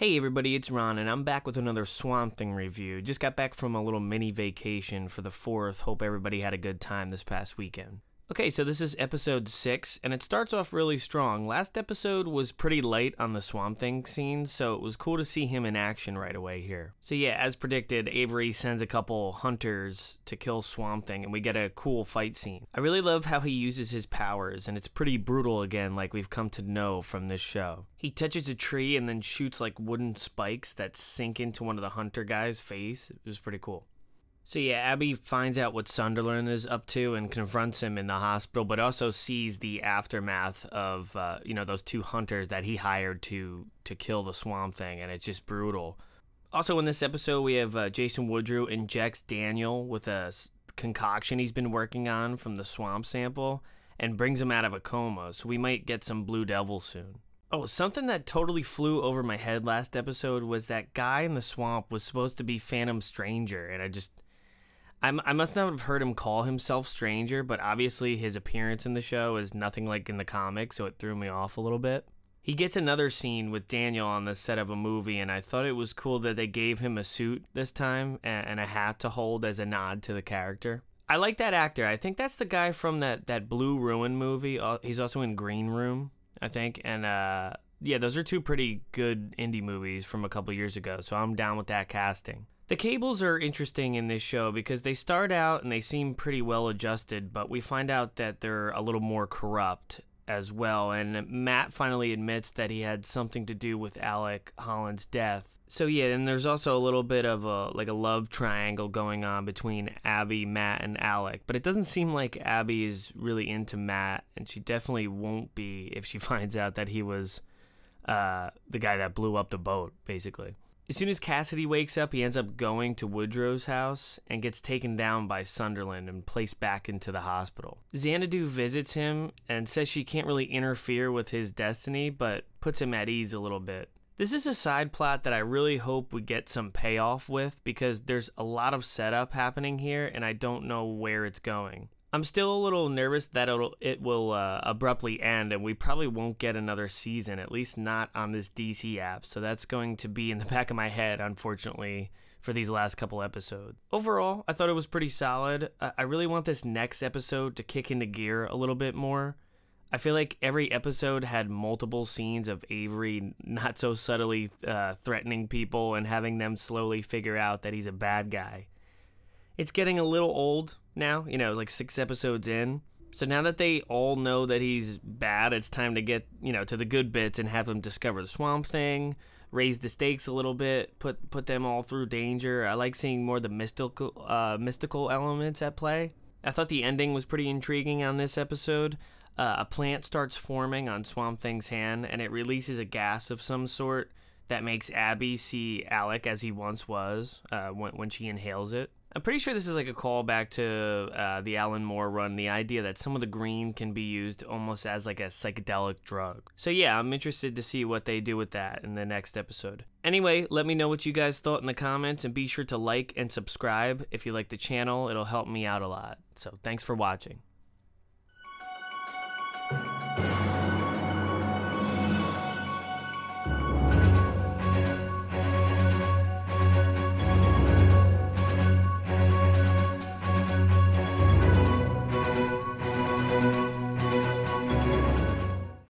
Hey everybody, it's Ron, and I'm back with another Swamp Thing review. Just got back from a little mini vacation for the 4th. Hope everybody had a good time this past weekend. Okay, so this is episode 6, and it starts off really strong. Last episode was pretty light on the Swamp Thing scene, so it was cool to see him in action right away here. So yeah, as predicted, Avery sends a couple hunters to kill Swamp Thing, and we get a cool fight scene. I really love how he uses his powers, and it's pretty brutal again, like we've come to know from this show. He touches a tree and then shoots like wooden spikes that sink into one of the hunter guy's face. It was pretty cool. So yeah, Abby finds out what Sunderland is up to and confronts him in the hospital, but also sees the aftermath of uh, you know those two hunters that he hired to to kill the Swamp Thing, and it's just brutal. Also in this episode, we have uh, Jason Woodrue injects Daniel with a concoction he's been working on from the swamp sample and brings him out of a coma. So we might get some Blue Devil soon. Oh, something that totally flew over my head last episode was that guy in the swamp was supposed to be Phantom Stranger, and I just I'm, I must not have heard him call himself Stranger, but obviously his appearance in the show is nothing like in the comics, so it threw me off a little bit. He gets another scene with Daniel on the set of a movie, and I thought it was cool that they gave him a suit this time and a hat to hold as a nod to the character. I like that actor. I think that's the guy from that, that Blue Ruin movie. Uh, he's also in Green Room, I think. And uh, yeah, those are two pretty good indie movies from a couple years ago, so I'm down with that casting. The cables are interesting in this show because they start out and they seem pretty well adjusted, but we find out that they're a little more corrupt as well. And Matt finally admits that he had something to do with Alec Holland's death. So yeah, and there's also a little bit of a like a love triangle going on between Abby, Matt, and Alec. But it doesn't seem like Abby is really into Matt, and she definitely won't be if she finds out that he was uh, the guy that blew up the boat, basically. As soon as Cassidy wakes up, he ends up going to Woodrue's house and gets taken down by Sunderland and placed back into the hospital. Xanadu visits him and says she can't really interfere with his destiny, but puts him at ease a little bit. This is a side plot that I really hope we get some payoff with because there's a lot of setup happening here and I don't know where it's going. I'm still a little nervous that it'll, it will uh, abruptly end and we probably won't get another season, at least not on this DC app. So that's going to be in the back of my head, unfortunately, for these last couple episodes. Overall, I thought it was pretty solid. I really want this next episode to kick into gear a little bit more. I feel like every episode had multiple scenes of Avery not so subtly uh, threatening people and having them slowly figure out that he's a bad guy it's getting a little old now, you know, like six episodes in. So now that they all know that he's bad, it's time to get, you know, to the good bits and have them discover the swamp thing, raise the stakes a little bit, put put them all through danger. I like seeing more the mystical uh, mystical elements at play. I thought the ending was pretty intriguing on this episode. Uh, a plant starts forming on Swamp Thing's hand, and it releases a gas of some sort that makes Abby see Alec as he once was uh, when, when she inhales it. I'm pretty sure this is like a callback to uh, the Alan Moore run, the idea that some of the green can be used almost as like a psychedelic drug. So yeah, I'm interested to see what they do with that in the next episode. Anyway, let me know what you guys thought in the comments and be sure to like and subscribe if you like the channel. It'll help me out a lot. So thanks for watching.